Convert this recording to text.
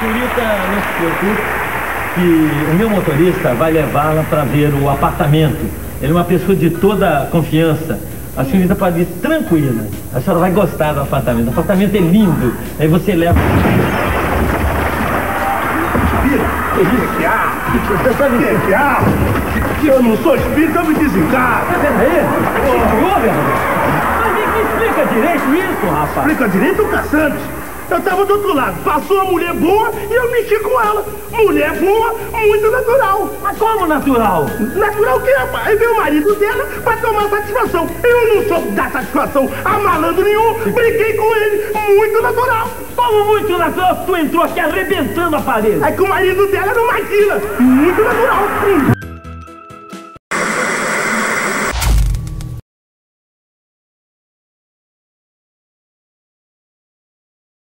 Senhorita, não se preocupe, que o meu motorista vai levá-la para ver o apartamento. Ele é uma pessoa de toda confiança. A senhorita pode ir tranquila. A senhora vai gostar do apartamento. O apartamento é lindo. Aí você leva. Você sabe que é Se eu não sou espírita, eu me desencargo. Peraí. Ô, Bernardo. Mas me, me explica direito isso, rapaz. Explica direito o Caçantes. Eu tava do outro lado, passou uma mulher boa e eu mexi com ela. Mulher boa, muito natural. Mas como natural? Natural que é? O marido dela pra tomar satisfação. Eu não sou dar satisfação a malandro nenhum, briguei com ele, muito natural. Como muito natural, tu entrou aqui arrebentando a parede. Aí que o marido dela era uma maquila, muito natural.